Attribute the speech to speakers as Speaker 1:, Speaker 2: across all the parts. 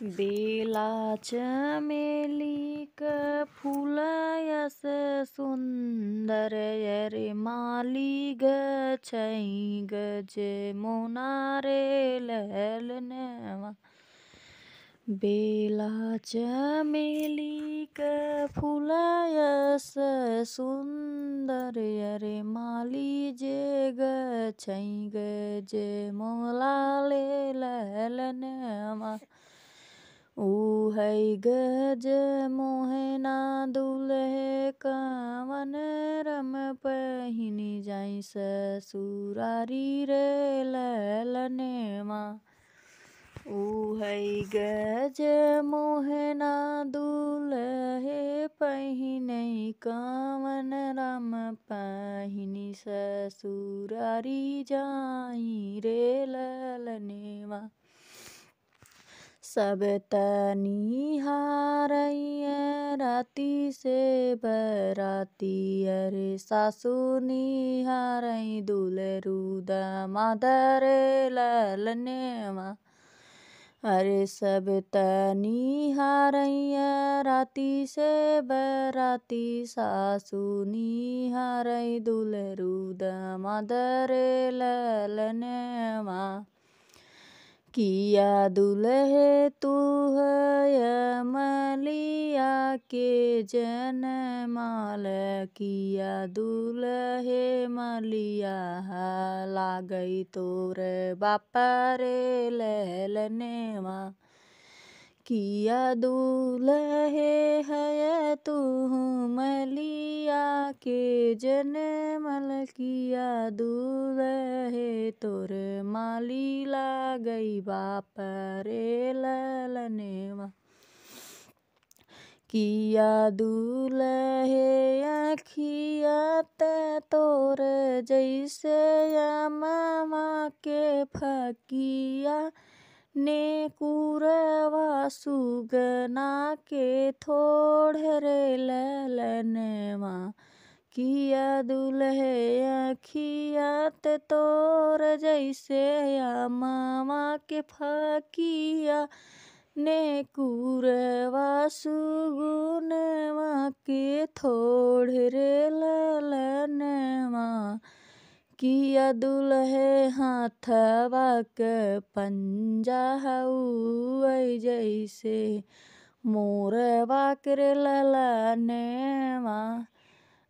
Speaker 1: बेला चमेली क फूल यस सुन्दर रे माली ग छै गज मोना रे बेला चमेली क फूल यस सुन्दर रे माली जे ग छै गज मोला ले है गज मोहना दुल्हे कवन रम पहिनी जाई ससुरारी रे ललनवा ऊ है गज मोहना दुल्हे पहिनै कवन राम पहिनी ससुरारी जाई रे ललनवा सब तनी हारैया राती से बराती अरे सासु निहारै दुलरु दामाद रे ललनवा अरे सब तनी हारैया राती से बराती सासु निहारै दुलरु दामाद रे ललनवा किया दुल्हे तू है मलिया के जन माल किया दुल्हे मलिया लागई तोरे बापा रे ललनवा किया दुल्हे है तू मलिया के जनमल किया दुल्हे तोर माली ला गई बाप रे ललनवा किया दुल्हे अखिया तोर जैसे मामा के फकिया ने कुरवा सुगना के थोड़ रे ललनवा किया दुल्हे अखिया ते तोर जैसे मामा के फकिया। ने कुरवा सुगुनवा के थोड़ रे ललनवा किया दुल्हे हाथवा क पंजा हउई जैसे। मोरवा के ललनवा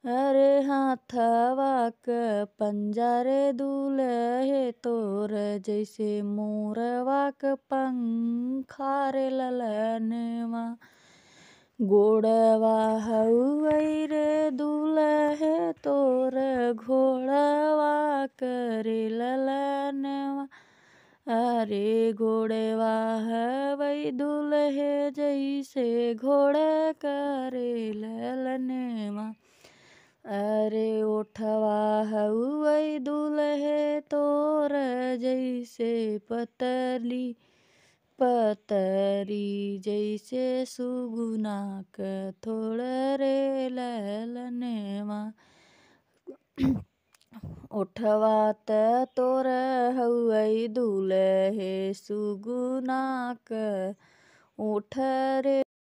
Speaker 1: अरे हाथवा क पंजा रे दुल्हे तोर जैसे। मोरवा क पंखा रे ललनवा गोड़वा हउई रे दुल्हे तोर घोड़वा करे अरे घोड़वा हवई दुल्हे जैसे घोड़ा करे ललनवा अरे ओठवा हउई दुल्हे तोर जैसे पतली पतरी जैसे सुगुना क थोड़ रे ललनवा ओठवा त तोर हुई दूल्हे सुगुना क उठ रे